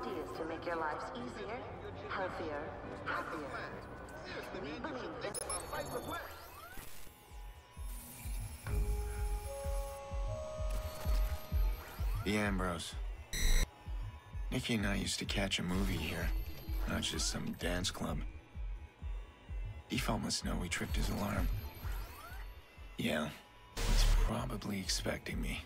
ideas to make your lives easier, healthier, happier. We believe. The Ambrose. Nikki and I used to catch a movie here, not just some dance club. Defalt must know we tripped his alarm. Yeah, he's probably expecting me.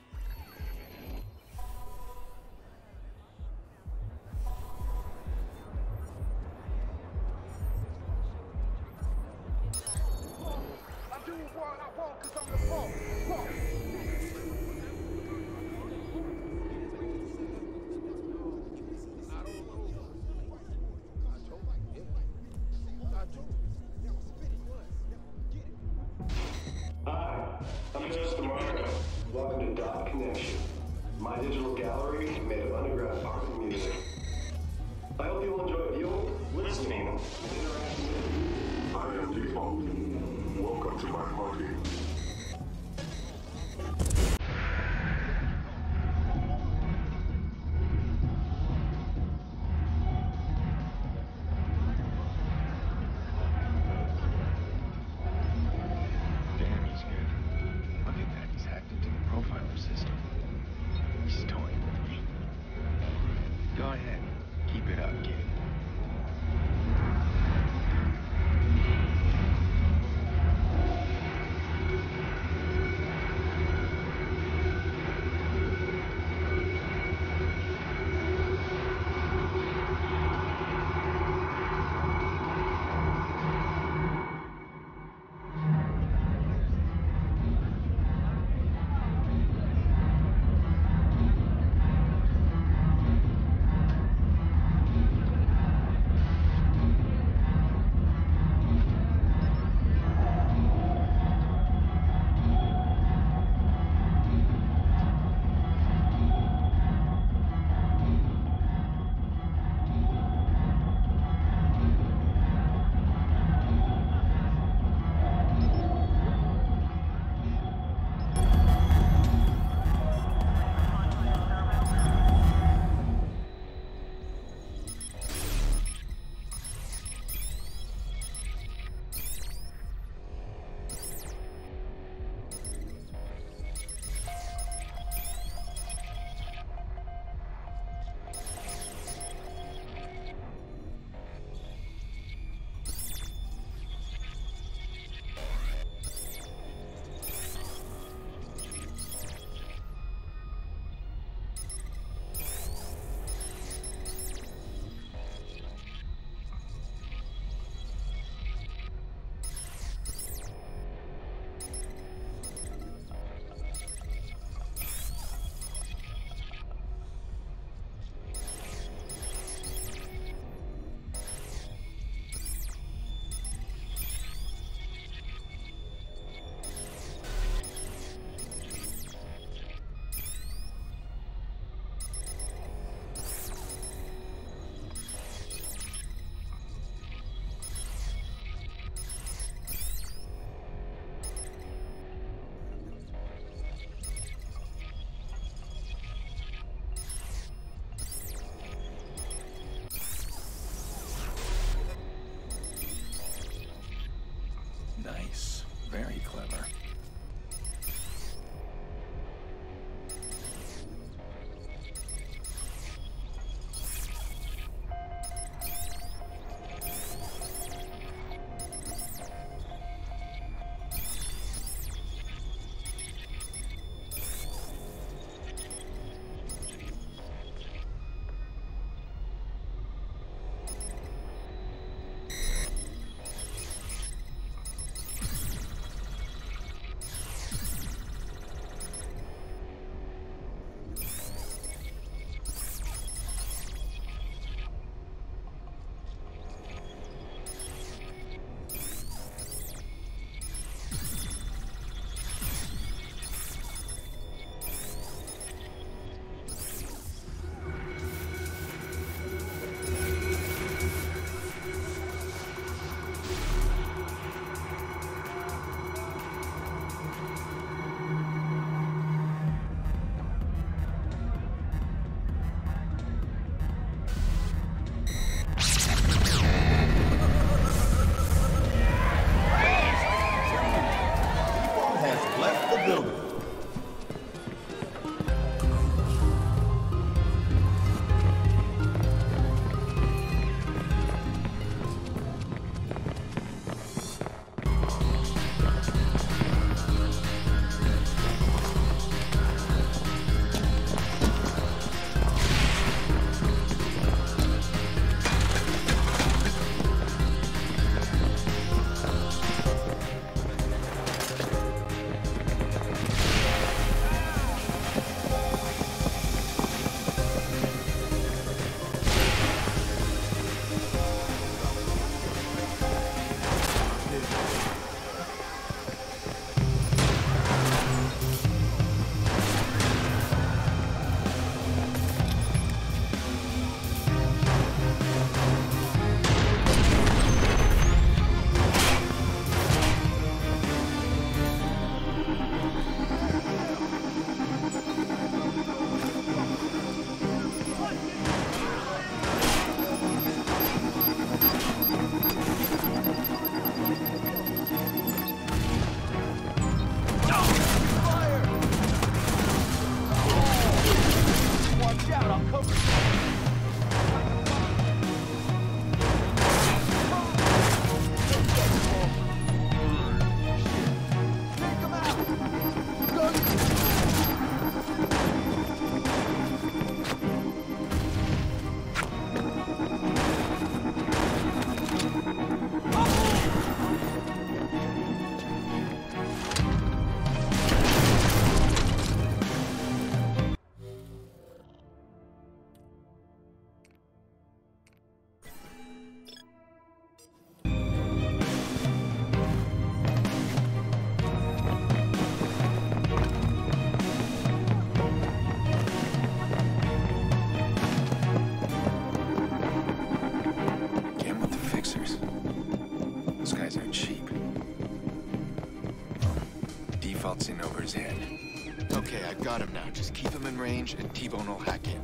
Just keep him in range and T-Bone will hack in.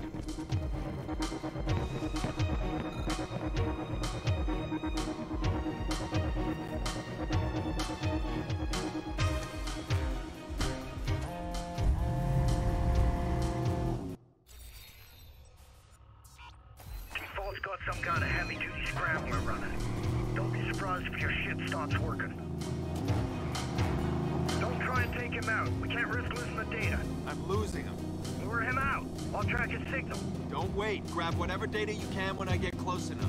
Defalt's got some kind of heavy-duty scrambler running. Don't be surprised if your shit stops working. Him out. We can't risk losing the data. I'm losing him. Lure him out. I'll track his signal. Don't wait. Grab whatever data you can when I get close enough.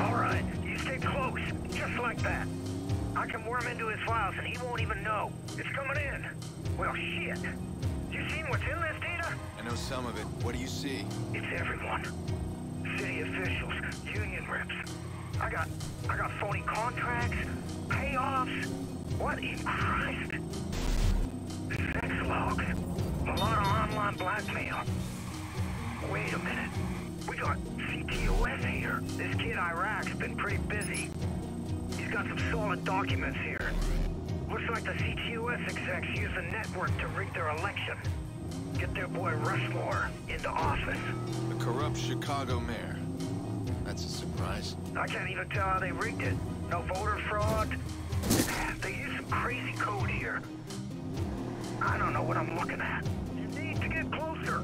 All right, you stay close, just like that. I can worm into his files and he won't even know. It's coming in. Well, shit. You seen what's in this data? I know some of it. What do you see? It's everyone. City officials, union reps. I got, I got phony contracts, payoffs. What in Christ? Sex logs. A lot of online blackmail. Wait a minute. We got CTOS here. This kid Iraq's been pretty busy. He's got some solid documents here. Looks like the CTOS execs use the network to rig their election. Get their boy Rushmore into office. The corrupt Chicago mayor. That's a surprise. I can't even tell how they rigged it. No voter fraud. They use some crazy code here. I don't know what I'm looking at. You need to get closer.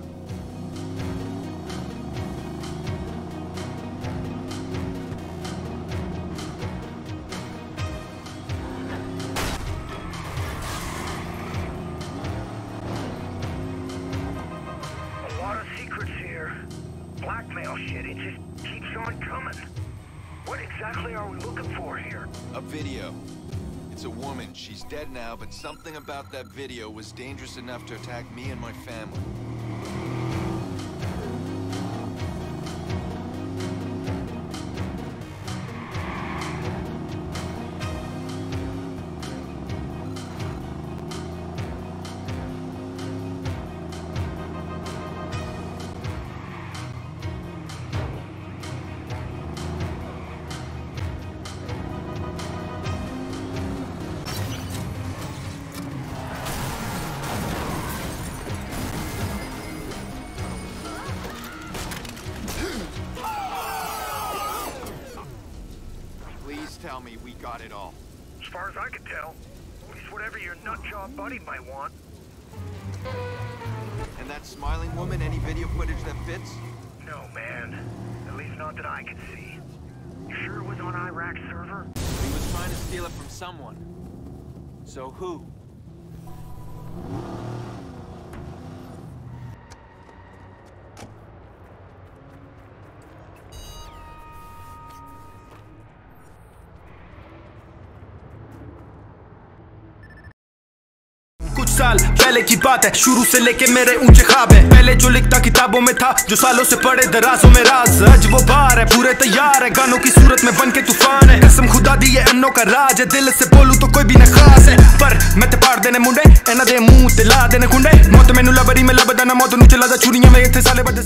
It just keeps on coming. What exactly are we looking for here? A video. It's a woman. She's dead now, but something about that video was dangerous enough to attack me and my family. Me we got it all. As far as I can tell, at least whatever your nutjob buddy might want. And that smiling woman, any video footage that fits? No, man. At least not that I can see. You sure it was on Iraq's server? He was trying to steal it from someone. So who? साल पहले की बात है। शुरू से लेके मेरे ऊँचे खाब है। पहले जो लिखता किताबों में था, जो सालों से पड़े दराजों में राज। आज वो बार है, पूरे तैयार है। गानों की सूरत में बन के तूफ़ान है। कसम खुदा दी है, अन्नों का राज है। दिल से बोलू तो कोई भी ना खास है। पर मैं ते पाड़ देने मुंडे एना दे मुँह ते ला देने कुंडे मौत मैनू लबरी में लबदाना मौत नू चला जा चूड़ियाँ में इतने साले बदे।